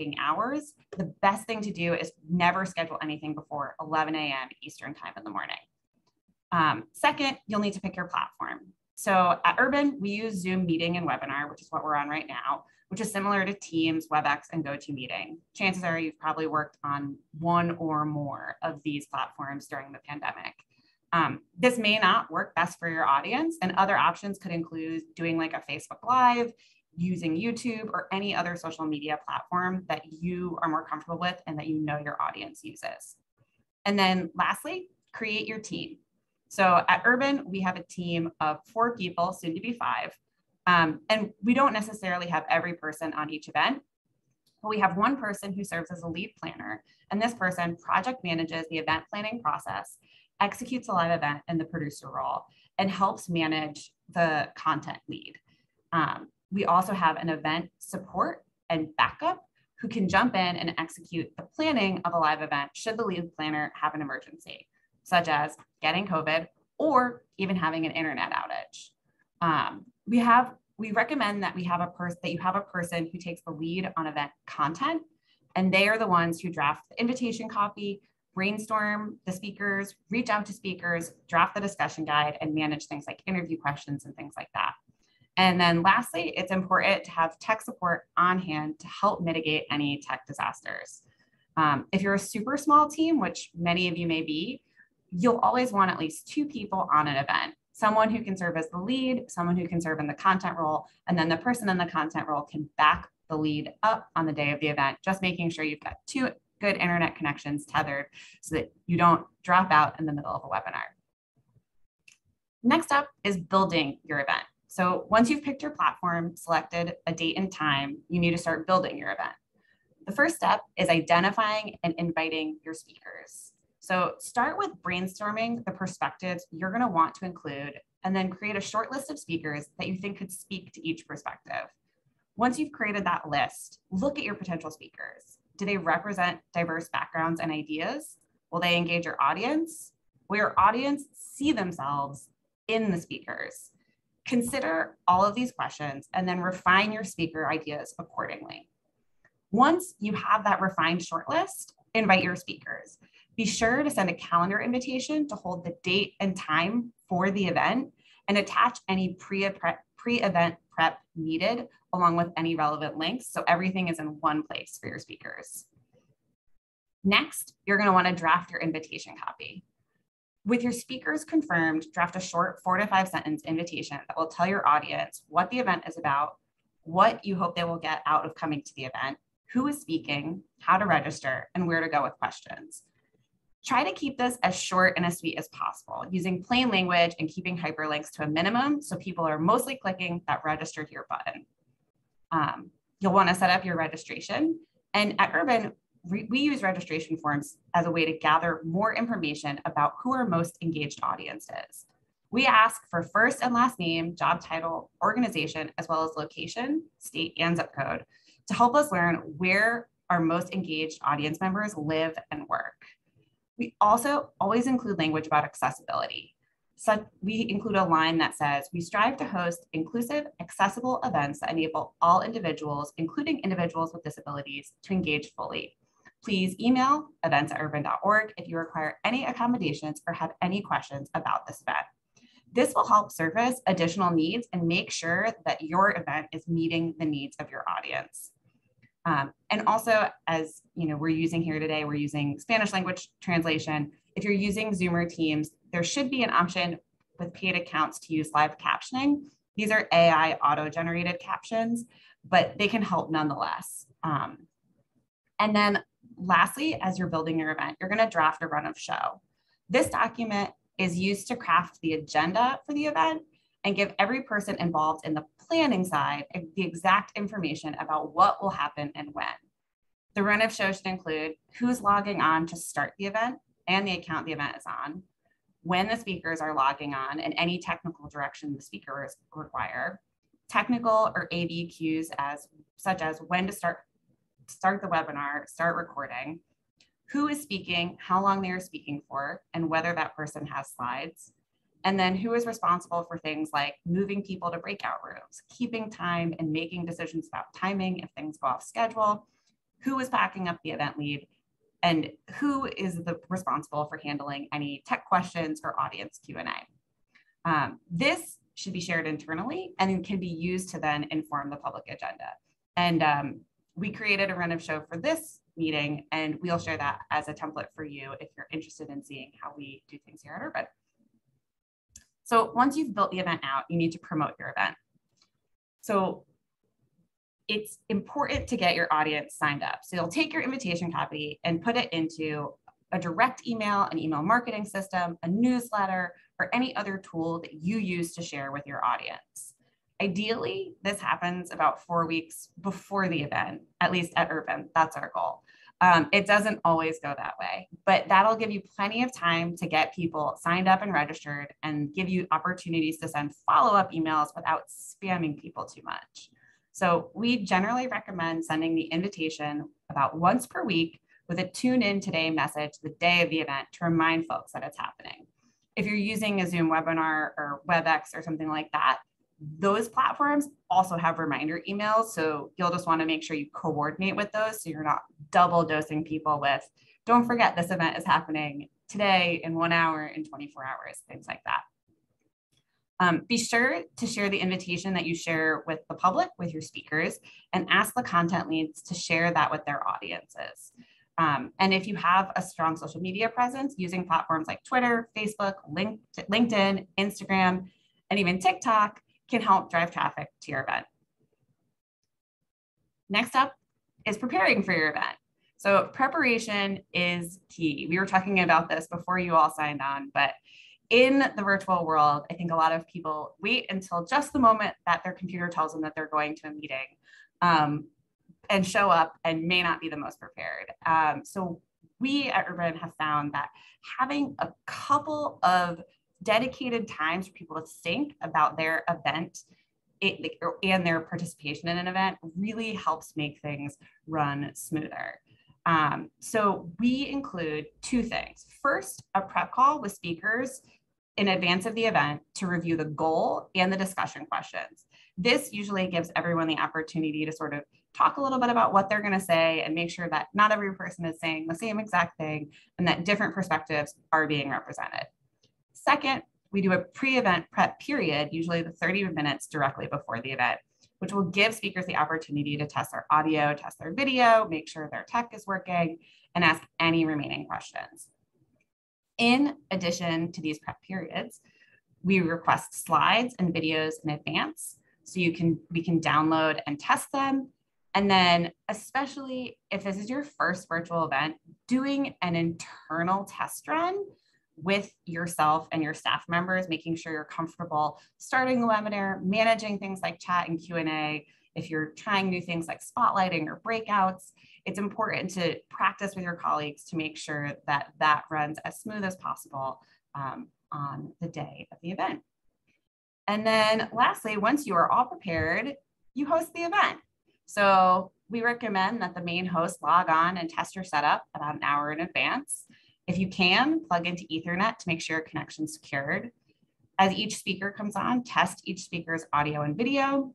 working hours, the best thing to do is never schedule anything before 11 a.m. Eastern time in the morning. Um, second, you'll need to pick your platform. So at Urban, we use Zoom meeting and webinar, which is what we're on right now, which is similar to Teams, WebEx, and GoToMeeting. Chances are you've probably worked on one or more of these platforms during the pandemic. Um, this may not work best for your audience, and other options could include doing like a Facebook Live, using YouTube, or any other social media platform that you are more comfortable with and that you know your audience uses. And then lastly, create your team. So at Urban, we have a team of four people, soon to be five. Um, and we don't necessarily have every person on each event, but we have one person who serves as a lead planner. And this person project manages the event planning process, executes a live event in the producer role, and helps manage the content lead. Um, we also have an event support and backup who can jump in and execute the planning of a live event should the lead planner have an emergency such as getting COVID or even having an internet outage. Um, we have we recommend that we have a person that you have a person who takes the lead on event content, and they are the ones who draft the invitation copy, brainstorm the speakers, reach out to speakers, draft the discussion guide, and manage things like interview questions and things like that. And then lastly, it's important to have tech support on hand to help mitigate any tech disasters. Um, if you're a super small team, which many of you may be, you'll always want at least two people on an event someone who can serve as the lead, someone who can serve in the content role, and then the person in the content role can back the lead up on the day of the event, just making sure you've got two good internet connections tethered so that you don't drop out in the middle of a webinar. Next up is building your event. So once you've picked your platform, selected a date and time, you need to start building your event. The first step is identifying and inviting your speakers. So start with brainstorming the perspectives you're going to want to include, and then create a short list of speakers that you think could speak to each perspective. Once you've created that list, look at your potential speakers. Do they represent diverse backgrounds and ideas? Will they engage your audience? Will your audience see themselves in the speakers? Consider all of these questions and then refine your speaker ideas accordingly. Once you have that refined shortlist, invite your speakers. Be sure to send a calendar invitation to hold the date and time for the event and attach any pre-event prep needed along with any relevant links. So everything is in one place for your speakers. Next, you're gonna to want to draft your invitation copy. With your speakers confirmed, draft a short four to five sentence invitation that will tell your audience what the event is about, what you hope they will get out of coming to the event, who is speaking, how to register, and where to go with questions. Try to keep this as short and as sweet as possible, using plain language and keeping hyperlinks to a minimum so people are mostly clicking that register here button. Um, you'll want to set up your registration. And at Urban, we use registration forms as a way to gather more information about who our most engaged audience is. We ask for first and last name, job title, organization, as well as location, state, and zip code to help us learn where our most engaged audience members live and work. We also always include language about accessibility. So we include a line that says, we strive to host inclusive, accessible events that enable all individuals, including individuals with disabilities, to engage fully. Please email events at urban.org if you require any accommodations or have any questions about this event. This will help surface additional needs and make sure that your event is meeting the needs of your audience. Um, and also, as you know, we're using here today, we're using Spanish language translation. If you're using Zoomer Teams, there should be an option with paid accounts to use live captioning. These are AI auto-generated captions, but they can help nonetheless. Um, and then lastly, as you're building your event, you're gonna draft a run of show. This document is used to craft the agenda for the event and give every person involved in the planning side the exact information about what will happen and when. The run of show should include who's logging on to start the event and the account the event is on, when the speakers are logging on and any technical direction the speakers require, technical or AV cues as such as when to start start the webinar, start recording, who is speaking, how long they are speaking for, and whether that person has slides, and then who is responsible for things like moving people to breakout rooms, keeping time and making decisions about timing if things go off schedule, who is backing up the event lead, and who is the responsible for handling any tech questions or audience Q&A. Um, this should be shared internally and can be used to then inform the public agenda. And um, we created a run of show for this meeting, and we'll share that as a template for you if you're interested in seeing how we do things here at Urban. So once you've built the event out, you need to promote your event. So it's important to get your audience signed up. So you'll take your invitation copy and put it into a direct email, an email marketing system, a newsletter, or any other tool that you use to share with your audience. Ideally, this happens about four weeks before the event, at least at Urban. That's our goal. Um, it doesn't always go that way, but that'll give you plenty of time to get people signed up and registered and give you opportunities to send follow up emails without spamming people too much. So, we generally recommend sending the invitation about once per week with a tune in today message the day of the event to remind folks that it's happening. If you're using a Zoom webinar or WebEx or something like that, those platforms also have reminder emails. So you'll just want to make sure you coordinate with those so you're not double dosing people with, don't forget this event is happening today in one hour, in 24 hours, things like that. Um, be sure to share the invitation that you share with the public, with your speakers, and ask the content leads to share that with their audiences. Um, and if you have a strong social media presence using platforms like Twitter, Facebook, LinkedIn, Instagram, and even TikTok, can help drive traffic to your event. Next up is preparing for your event. So preparation is key. We were talking about this before you all signed on, but in the virtual world, I think a lot of people wait until just the moment that their computer tells them that they're going to a meeting um, and show up and may not be the most prepared. Um, so we at Urban have found that having a couple of dedicated times for people to think about their event it, and their participation in an event really helps make things run smoother. Um, so we include two things. First, a prep call with speakers in advance of the event to review the goal and the discussion questions. This usually gives everyone the opportunity to sort of talk a little bit about what they're going to say and make sure that not every person is saying the same exact thing and that different perspectives are being represented. Second, we do a pre-event prep period, usually the 30 minutes directly before the event, which will give speakers the opportunity to test their audio, test their video, make sure their tech is working, and ask any remaining questions. In addition to these prep periods, we request slides and videos in advance so you can we can download and test them. And then especially if this is your first virtual event, doing an internal test run with yourself and your staff members, making sure you're comfortable starting the webinar, managing things like chat and Q&A. If you're trying new things like spotlighting or breakouts, it's important to practice with your colleagues to make sure that that runs as smooth as possible um, on the day of the event. And then lastly, once you are all prepared, you host the event. So we recommend that the main host log on and test your setup about an hour in advance. If you can, plug into Ethernet to make sure your connection's secured. As each speaker comes on, test each speaker's audio and video.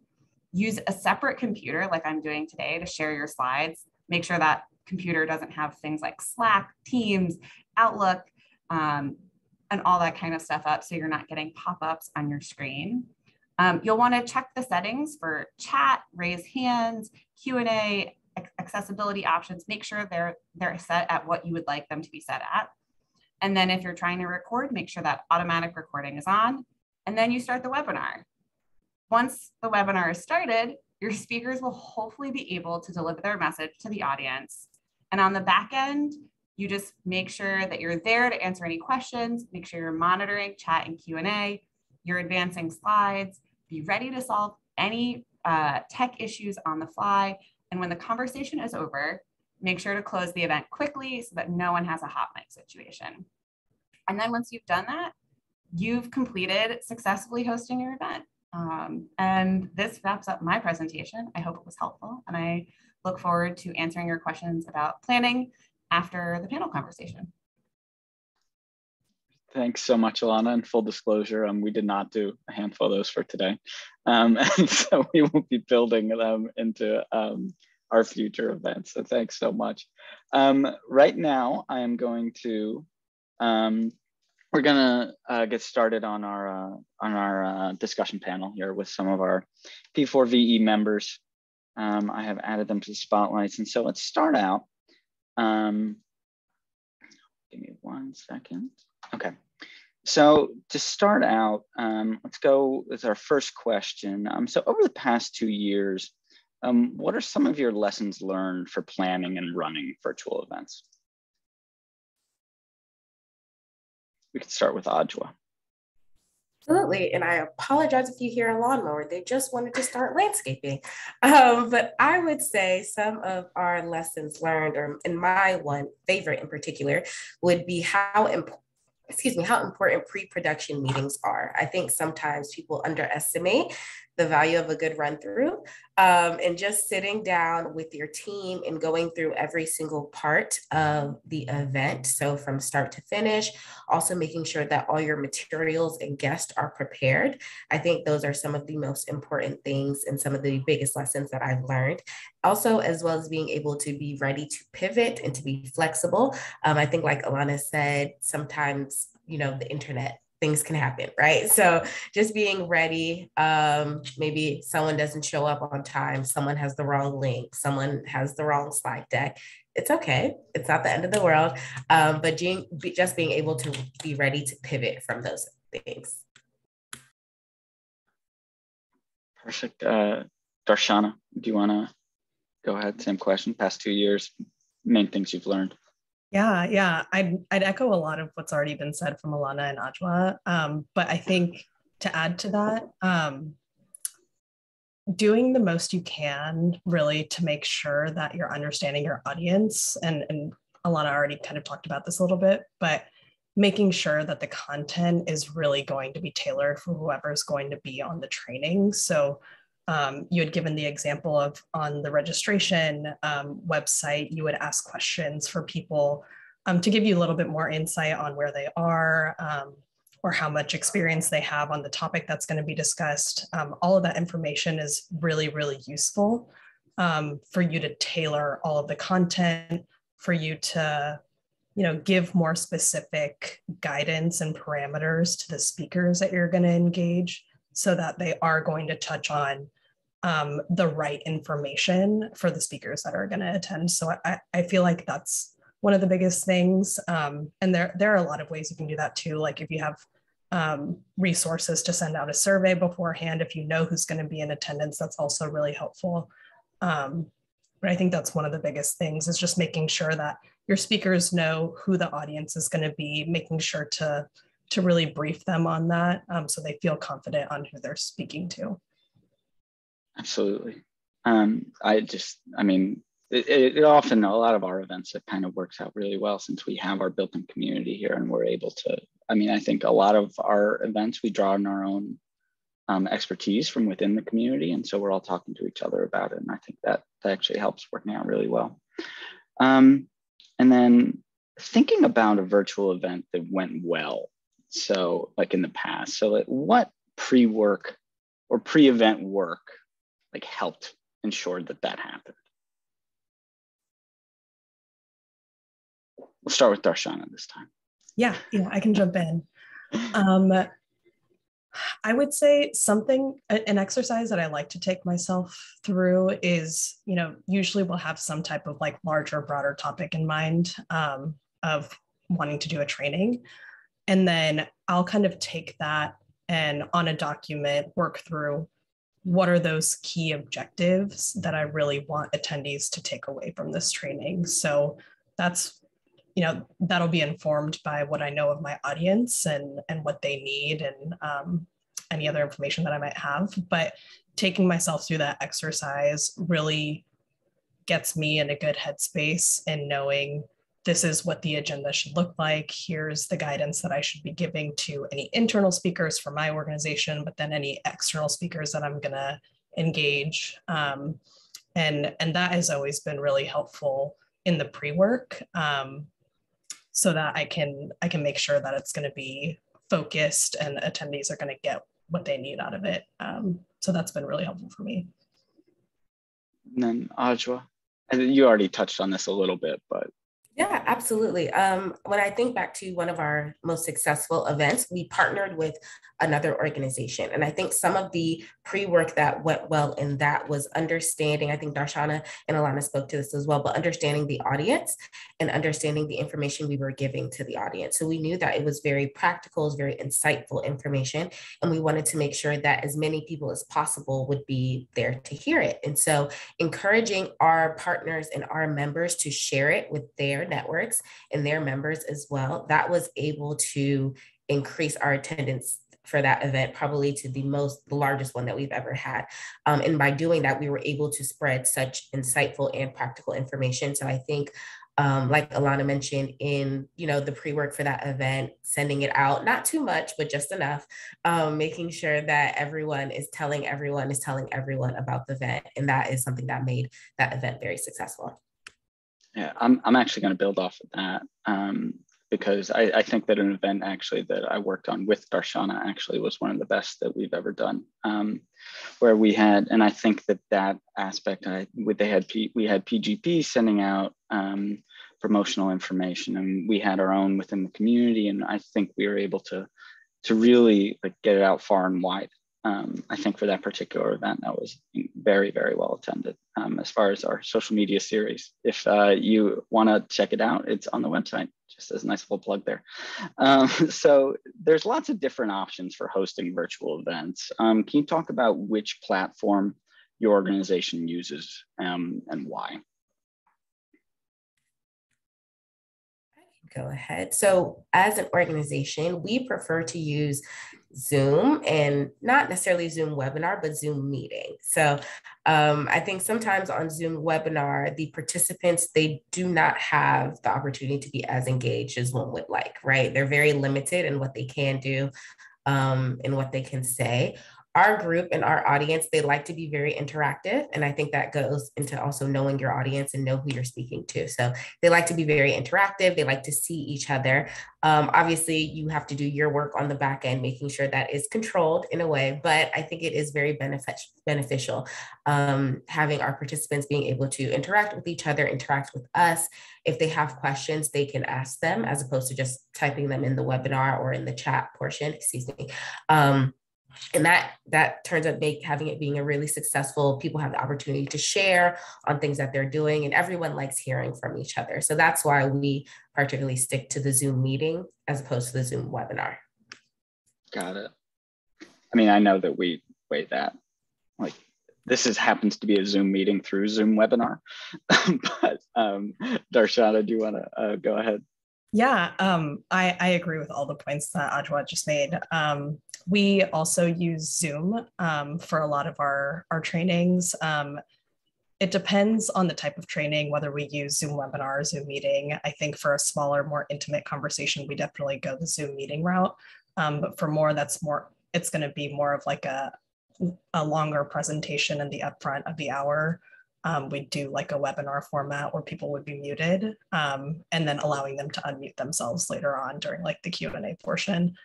Use a separate computer like I'm doing today to share your slides. Make sure that computer doesn't have things like Slack, Teams, Outlook, um, and all that kind of stuff up so you're not getting pop-ups on your screen. Um, you'll want to check the settings for chat, raise hands, Q&A, accessibility options, make sure they're, they're set at what you would like them to be set at. And then if you're trying to record, make sure that automatic recording is on. And then you start the webinar. Once the webinar is started, your speakers will hopefully be able to deliver their message to the audience. And on the back end, you just make sure that you're there to answer any questions, make sure you're monitoring chat and Q&A, you're advancing slides, be ready to solve any uh, tech issues on the fly, and when the conversation is over, make sure to close the event quickly so that no one has a hot mic situation. And then once you've done that, you've completed successfully hosting your event. Um, and this wraps up my presentation. I hope it was helpful and I look forward to answering your questions about planning after the panel conversation. Thanks so much, Alana. And full disclosure, um, we did not do a handful of those for today. Um, and so we will be building them into um, our future events. So thanks so much. Um, right now, I am going to, um, we're gonna uh, get started on our uh, on our uh, discussion panel here with some of our P4VE members. Um, I have added them to the spotlights, and so let's start out. Um, give me one second. Okay. So to start out, um, let's go with our first question. Um, so over the past two years, um, what are some of your lessons learned for planning and running virtual events? We can start with Adjoa. Absolutely. And I apologize if you hear a lawnmower. They just wanted to start landscaping. Um, but I would say some of our lessons learned, or in my one favorite in particular, would be how important excuse me, how important pre-production meetings are. I think sometimes people underestimate the value of a good run through um, and just sitting down with your team and going through every single part of the event. So from start to finish, also making sure that all your materials and guests are prepared. I think those are some of the most important things and some of the biggest lessons that I've learned. Also, as well as being able to be ready to pivot and to be flexible. Um, I think like Alana said, sometimes, you know, the internet things can happen, right? So just being ready. Um, maybe someone doesn't show up on time, someone has the wrong link, someone has the wrong slide deck. It's okay. It's not the end of the world. Um, but being, just being able to be ready to pivot from those things. Perfect. Uh, Darshana, do you want to go ahead? Same question. Past two years, main things you've learned. Yeah, yeah. I'd, I'd echo a lot of what's already been said from Alana and Adjoa. Um, but I think to add to that, um, doing the most you can really to make sure that you're understanding your audience. And, and Alana already kind of talked about this a little bit, but making sure that the content is really going to be tailored for whoever's going to be on the training. So um, you had given the example of on the registration um, website, you would ask questions for people um, to give you a little bit more insight on where they are um, or how much experience they have on the topic that's going to be discussed. Um, all of that information is really, really useful um, for you to tailor all of the content, for you to you know, give more specific guidance and parameters to the speakers that you're going to engage so that they are going to touch on um, the right information for the speakers that are going to attend. So I, I feel like that's one of the biggest things. Um, and there, there are a lot of ways you can do that too. Like if you have um, resources to send out a survey beforehand, if you know who's going to be in attendance, that's also really helpful. Um, but I think that's one of the biggest things is just making sure that your speakers know who the audience is going to be, making sure to to really brief them on that um, so they feel confident on who they're speaking to. Absolutely. Um, I just, I mean, it, it, often, a lot of our events, it kind of works out really well since we have our built-in community here and we're able to, I mean, I think a lot of our events, we draw on our own um, expertise from within the community. And so we're all talking to each other about it. And I think that, that actually helps working out really well. Um, and then thinking about a virtual event that went well. So like in the past, so like what pre-work or pre-event work like helped ensure that that happened? We'll start with Darshana this time. Yeah, yeah, I can jump in. Um, I would say something, an exercise that I like to take myself through is, you know, usually we'll have some type of like larger, broader topic in mind um, of wanting to do a training. And then I'll kind of take that and on a document work through what are those key objectives that I really want attendees to take away from this training? So that's, you know, that'll be informed by what I know of my audience and, and what they need and um, any other information that I might have. But taking myself through that exercise really gets me in a good headspace and knowing this is what the agenda should look like. Here's the guidance that I should be giving to any internal speakers for my organization, but then any external speakers that I'm going to engage. Um, and, and that has always been really helpful in the pre-work um, so that I can, I can make sure that it's going to be focused and attendees are going to get what they need out of it. Um, so that's been really helpful for me. And then Adjoa. you already touched on this a little bit, but yeah, absolutely. Um, when I think back to one of our most successful events, we partnered with another organization. And I think some of the pre work that went well in that was understanding. I think Darshana and Alana spoke to this as well, but understanding the audience and understanding the information we were giving to the audience. So we knew that it was very practical, it was very insightful information. And we wanted to make sure that as many people as possible would be there to hear it. And so encouraging our partners and our members to share it with their networks and their members as well, that was able to increase our attendance for that event, probably to the most, the largest one that we've ever had. Um, and by doing that, we were able to spread such insightful and practical information. So I think um, like Alana mentioned in, you know, the pre-work for that event, sending it out, not too much, but just enough, um, making sure that everyone is telling everyone is telling everyone about the event. And that is something that made that event very successful. Yeah, I'm, I'm actually going to build off of that um, because I, I, think that an event actually that I worked on with Darshana actually was one of the best that we've ever done. Um, where we had, and I think that that aspect, I they had P, we had PGP sending out um, promotional information, and we had our own within the community, and I think we were able to to really like get it out far and wide um, I think for that particular event, that was very, very well attended. Um, as far as our social media series, if uh, you want to check it out, it's on the website. Just as a nice little plug there. Um, so there's lots of different options for hosting virtual events. Um, can you talk about which platform your organization uses um, and why? Go ahead. So, as an organization, we prefer to use Zoom and not necessarily Zoom webinar, but Zoom meeting. So um, I think sometimes on Zoom webinar, the participants, they do not have the opportunity to be as engaged as one would like, right? They're very limited in what they can do um, and what they can say our group and our audience they like to be very interactive and i think that goes into also knowing your audience and know who you're speaking to. So they like to be very interactive they like to see each other. Um, obviously you have to do your work on the back end making sure that is controlled in a way but i think it is very beneficial um, having our participants being able to interact with each other interact with us. If they have questions they can ask them as opposed to just typing them in the webinar or in the chat portion excuse me. Um, and that that turns out make having it being a really successful people have the opportunity to share on things that they're doing and everyone likes hearing from each other. So that's why we particularly stick to the zoom meeting as opposed to the zoom webinar. Got it. I mean i know that we weigh that like this is happens to be a zoom meeting through zoom webinar but um darshana do you want to uh, go ahead yeah, um, I, I agree with all the points that Adjoa just made. Um, we also use Zoom um, for a lot of our, our trainings. Um, it depends on the type of training, whether we use Zoom webinar, Zoom meeting. I think for a smaller, more intimate conversation, we definitely go the Zoom meeting route. Um, but for more, that's more, it's going to be more of like a, a longer presentation in the upfront of the hour. Um, we do like a webinar format where people would be muted um, and then allowing them to unmute themselves later on during like the Q&A portion.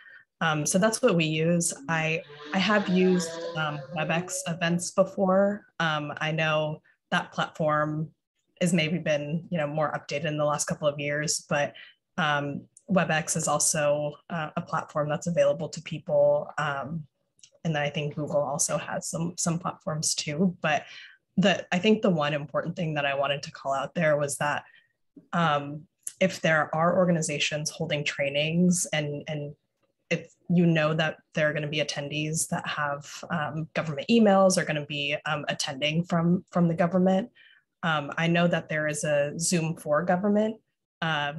Um, so that's what we use. I, I have used um, WebEx events before. Um, I know that platform has maybe been you know more updated in the last couple of years, but um, WebEx is also uh, a platform that's available to people. And then I think Google also has some some platforms too. But the I think the one important thing that I wanted to call out there was that um, if there are organizations holding trainings and and if you know that there are going to be attendees that have um, government emails are going to be um, attending from from the government um, i know that there is a zoom for government uh,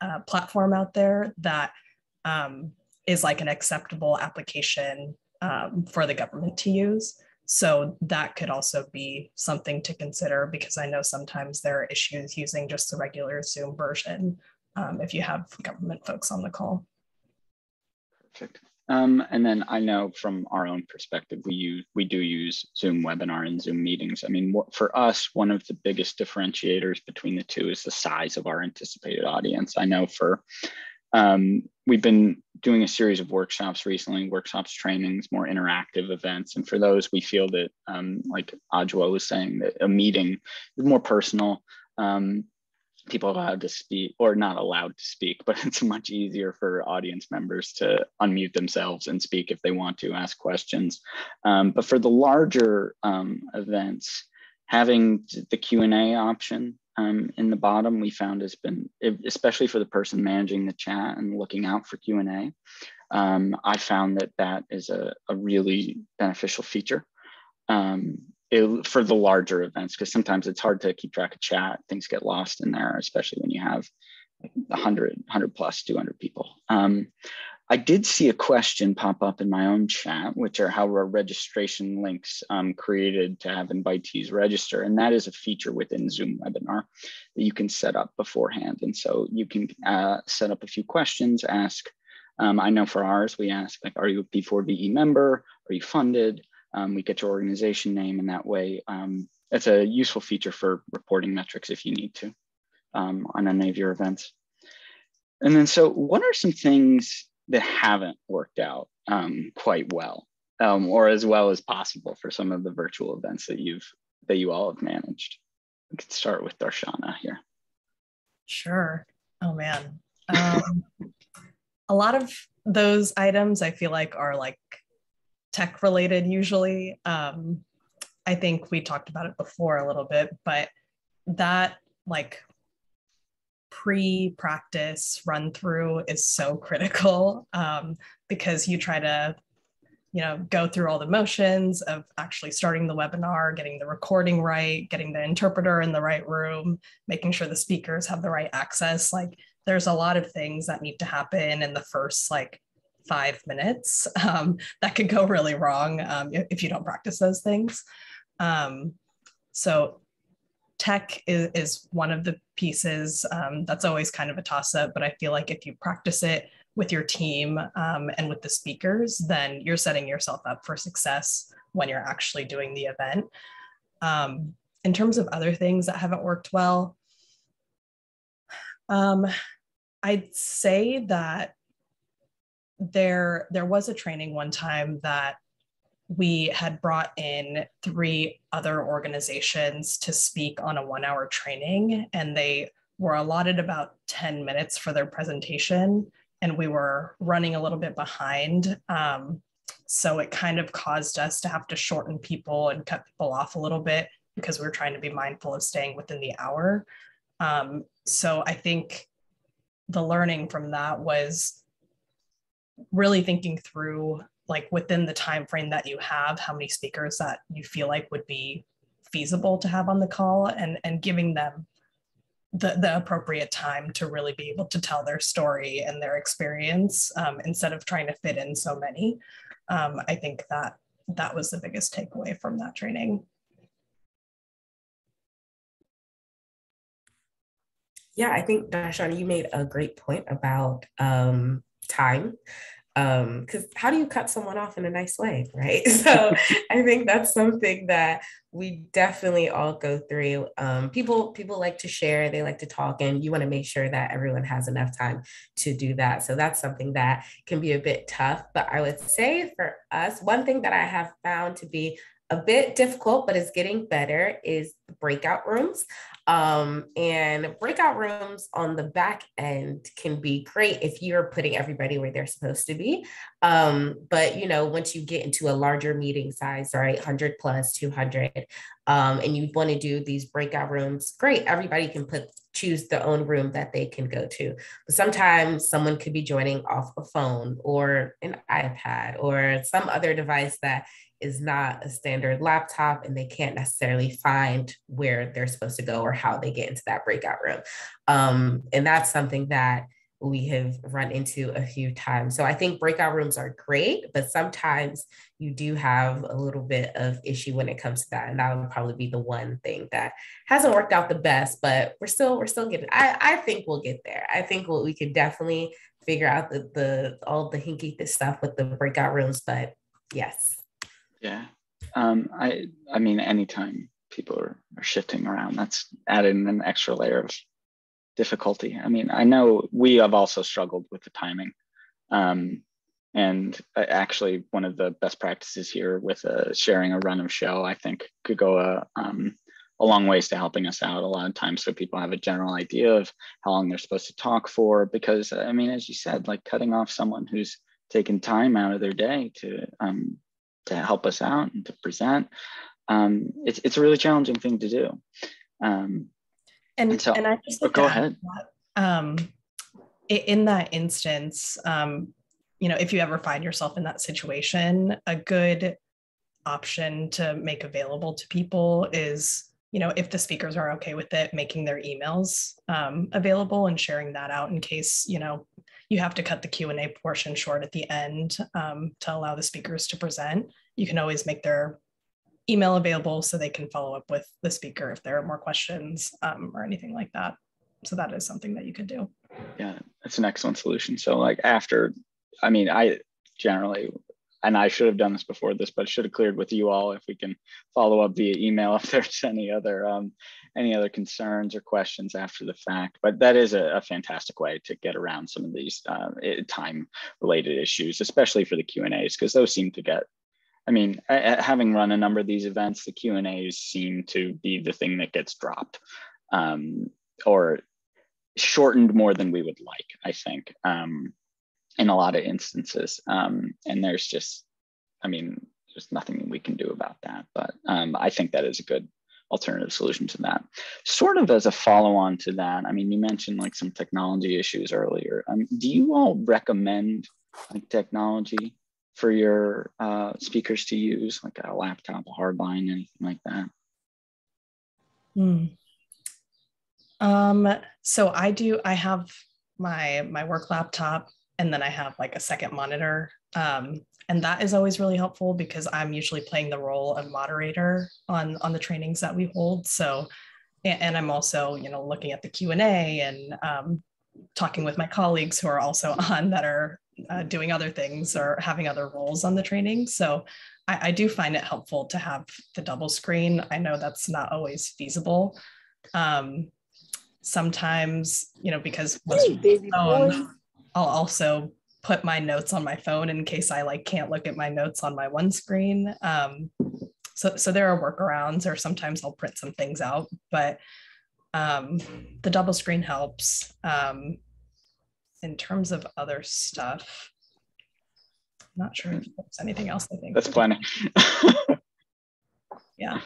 uh, platform out there that um, is like an acceptable application um, for the government to use so that could also be something to consider because i know sometimes there are issues using just the regular zoom version um, if you have government folks on the call Perfect. Um, and then I know from our own perspective, we use we do use Zoom webinar and Zoom meetings. I mean, for us, one of the biggest differentiators between the two is the size of our anticipated audience. I know for um, we've been doing a series of workshops recently, workshops, trainings, more interactive events. And for those, we feel that, um, like Adjoa was saying, that a meeting is more personal. Um, people allowed to speak or not allowed to speak, but it's much easier for audience members to unmute themselves and speak if they want to ask questions. Um, but for the larger um, events, having the Q&A option um, in the bottom we found has been, especially for the person managing the chat and looking out for Q&A, um, I found that that is a, a really beneficial feature. Um, it, for the larger events because sometimes it's hard to keep track of chat things get lost in there especially when you have like 100 100 plus 200 people um, i did see a question pop up in my own chat which are how are registration links um, created to have invitees register? And that is a feature within zoom webinar that you can set up beforehand. And so you can uh, set up a few questions ask um, i know for ours we ask like are you a p4ve member? Are you funded? Um, we get your organization name and that way. Um, it's a useful feature for reporting metrics if you need to um, on any of your events. And then, so what are some things that haven't worked out um, quite well um, or as well as possible for some of the virtual events that you've that you all have managed? We could start with Darshana here. Sure. Oh man. Um, a lot of those items I feel like are like tech related usually. Um, I think we talked about it before a little bit, but that like pre-practice run through is so critical um, because you try to you know go through all the motions of actually starting the webinar getting the recording right getting the interpreter in the right room making sure the speakers have the right access like there's a lot of things that need to happen in the first like five minutes um, that could go really wrong um, if you don't practice those things. Um, so tech is, is, one of the pieces um, that's always kind of a toss up, but I feel like if you practice it with your team um, and with the speakers, then you're setting yourself up for success when you're actually doing the event. Um, in terms of other things that haven't worked well, I'd say that there there was a training one time that we had brought in three other organizations to speak on a one hour training and they were allotted about 10 minutes for their presentation and we were running a little bit behind. Um, so it kind of caused us to have to shorten people and cut people off a little bit because we were trying to be mindful of staying within the hour. Um, so i think the learning from that was really thinking through like within the time frame that you have how many speakers that you feel like would be feasible to have on the call and and giving them the, the appropriate time to really be able to tell their story and their experience um, instead of trying to fit in so many. Um, i think that that was the biggest takeaway from that training. Yeah i think Darshana, you made a great point about um, time um because how do you cut someone off in a nice way right? So i think that's something that we definitely all go through. Um people people like to share they like to talk and you want to make sure that everyone has enough time to do that. So that's something that can be a bit tough but i would say for us one thing that i have found to be a bit difficult, but it's getting better, is breakout rooms. Um, and breakout rooms on the back end can be great if you're putting everybody where they're supposed to be. Um, but you know, once you get into a larger meeting size, right, 100 plus 200, um, and you want to do these breakout rooms, great. Everybody can put choose their own room that they can go to. But sometimes someone could be joining off a phone or an iPad or some other device that is not a standard laptop and they can't necessarily find where they're supposed to go or how they get into that breakout room. Um, and that's something that we have run into a few times. So I think breakout rooms are great, but sometimes you do have a little bit of issue when it comes to that. And that would probably be the one thing that hasn't worked out the best, but we're still, we're still getting, I, I think we'll get there. I think what we could definitely figure out the, the, all the hinky stuff with the breakout rooms, but yes. Yeah. Um, I, I mean, anytime people are, are shifting around, that's adding an extra layer of difficulty. I mean, I know we have also struggled with the timing. Um, and uh, actually, one of the best practices here with uh, sharing a run of show, I think, could go a, um, a long ways to helping us out a lot of times so people have a general idea of how long they're supposed to talk for. Because, I mean, as you said, like cutting off someone who's taken time out of their day to, um, to help us out and to present, um, it's, it's a really challenging thing to do. Um, and, and, so, and I just oh, go ahead. That, um, in that instance, um, you know, if you ever find yourself in that situation, a good option to make available to people is, you know, if the speakers are okay with it, making their emails um, available and sharing that out in case, you know, you have to cut the Q&A portion short at the end um, to allow the speakers to present. You can always make their email available so they can follow up with the speaker if there are more questions um, or anything like that. So that is something that you could do. Yeah, that's an excellent solution. So like after I mean, I generally, and I should have done this before this, but should have cleared with you all if we can follow up via email if there's any other um, any other concerns or questions after the fact. But that is a, a fantastic way to get around some of these uh, time related issues, especially for the Q and A's, because those seem to get. I mean, having run a number of these events, the Q and A's seem to be the thing that gets dropped, um, or shortened more than we would like. I think. Um, in a lot of instances. Um, and there's just, I mean, there's nothing we can do about that. But um, I think that is a good alternative solution to that. Sort of as a follow on to that, I mean, you mentioned like some technology issues earlier. Um, do you all recommend like technology for your uh, speakers to use, like a laptop, a hardline, anything like that? Hmm. Um, so I do, I have my my work laptop and then I have like a second monitor. Um, and that is always really helpful because I'm usually playing the role of moderator on on the trainings that we hold. So, and, and I'm also you know looking at the Q and A and um, talking with my colleagues who are also on that are uh, doing other things or having other roles on the training. So I, I, do find it helpful to have the double screen. I know that's not always feasible. Um, sometimes, you know, because hey, I'll also put my notes on my phone in case I like can't look at my notes on my one screen. Um, so, so there are workarounds, or sometimes I'll print some things out, but um, the double screen helps. Um, in terms of other stuff, I'm not sure if there's anything else. I think that's plenty. yeah.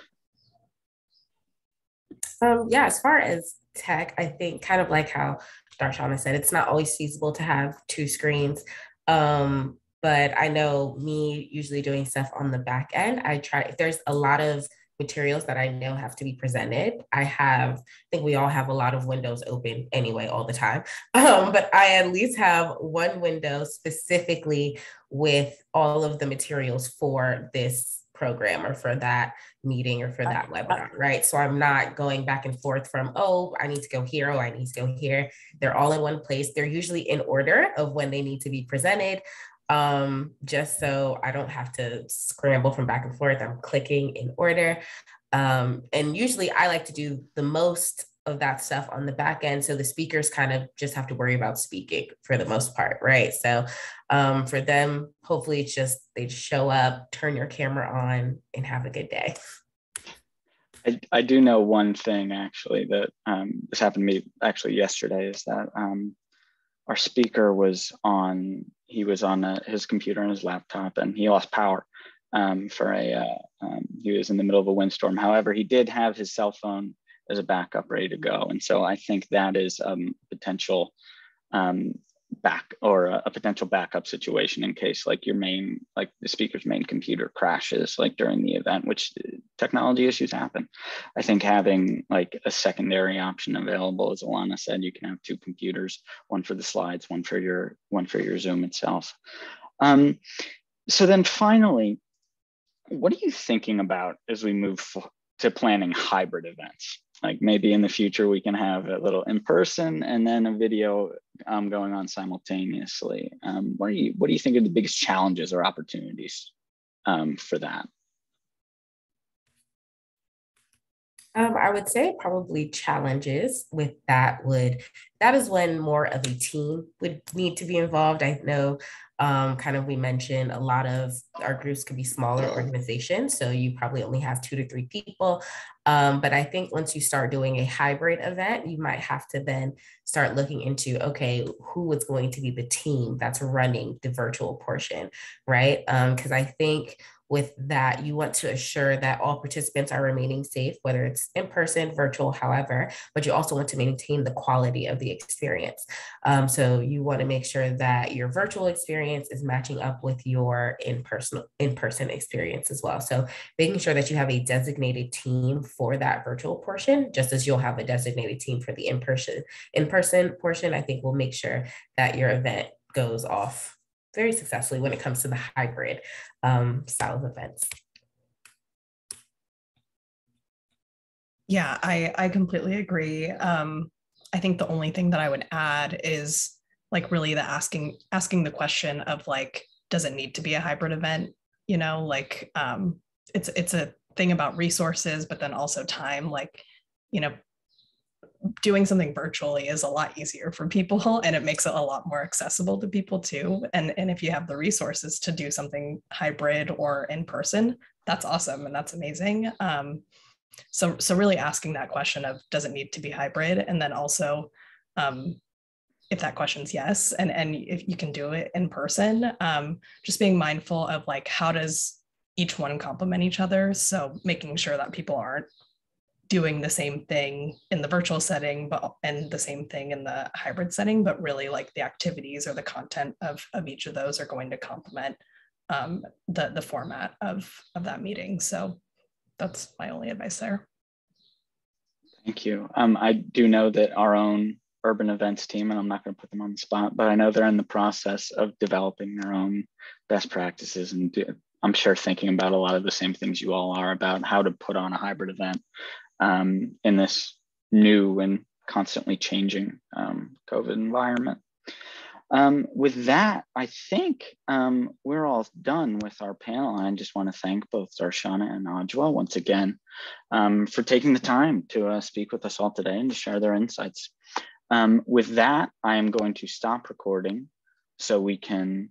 Um, yeah, as far as tech, I think kind of like how Darshana said, it's not always feasible to have two screens. Um, but I know me usually doing stuff on the back end, I try, if there's a lot of materials that I know have to be presented. I have, I think we all have a lot of windows open anyway, all the time. Um, but I at least have one window specifically with all of the materials for this program or for that meeting or for that webinar, right? So I'm not going back and forth from, oh, I need to go here, oh, I need to go here. They're all in one place. They're usually in order of when they need to be presented, um, just so I don't have to scramble from back and forth. I'm clicking in order. Um, and usually I like to do the most of that stuff on the back end. So the speakers kind of just have to worry about speaking for the most part, right? So um, for them, hopefully it's just they show up, turn your camera on, and have a good day. I, I do know one thing actually that um, this happened to me actually yesterday is that um, our speaker was on he was on a, his computer and his laptop and he lost power um, for a uh, um, he was in the middle of a windstorm however he did have his cell phone as a backup ready to go. And so I think that is um, potential um, back or a, a, potential backup situation in case like your main like the speaker's main computer crashes like during the event which uh, technology issues happen. I think having like a secondary option available as alana said you can have two computers one for the slides one for your one for your zoom itself. Um, so then finally what are you thinking about as we move to planning hybrid events like maybe in the future we can have a little in person and then a video um, going on simultaneously. Um, what do you what do you think are the biggest challenges or opportunities um, for that? Um, I would say probably challenges with that would that is when more of a team would need to be involved. I know um, kind of we mentioned a lot of our groups could be smaller organizations, so you probably only have two to three people. Um, but I think once you start doing a hybrid event, you might have to then start looking into okay, who is going to be the team that's running the virtual portion, right? Because um, I think with that, you want to assure that all participants are remaining safe, whether it's in person, virtual, however, but you also want to maintain the quality of the experience. Um, so you want to make sure that your virtual experience is matching up with your in-person in-person experience as well. So making sure that you have a designated team for that virtual portion, just as you'll have a designated team for the in-person in-person portion, I think will make sure that your event goes off very successfully when it comes to the hybrid um, style of events. Yeah, I, I completely agree. Um, I think the only thing that I would add is like really the asking asking the question of like, does it need to be a hybrid event? You know, like um, it's it's a thing about resources, but then also time. Like, you know, doing something virtually is a lot easier for people and it makes it a lot more accessible to people too. And and if you have the resources to do something hybrid or in person that's awesome and that's amazing. Um, so so really asking that question of does it need to be hybrid? And then also um, if that question's yes and and if you can do it in person um, just being mindful of like how does each one complement each other? So making sure that people aren't doing the same thing in the virtual setting but and the same thing in the hybrid setting but really like the activities or the content of, of each of those are going to complement um, the the format of of that meeting. So that's my only advice there. Thank you. Um, i do know that our own urban events team and i'm not going to put them on the spot but i know they're in the process of developing their own best practices and do, i'm sure thinking about a lot of the same things you all are about how to put on a hybrid event um, in this new and constantly changing um, COVID environment. Um, with that, I think um, we're all done with our panel. I just want to thank both Darshana and Adjoa once again um, for taking the time to uh, speak with us all today and to share their insights. Um, with that, I am going to stop recording so we can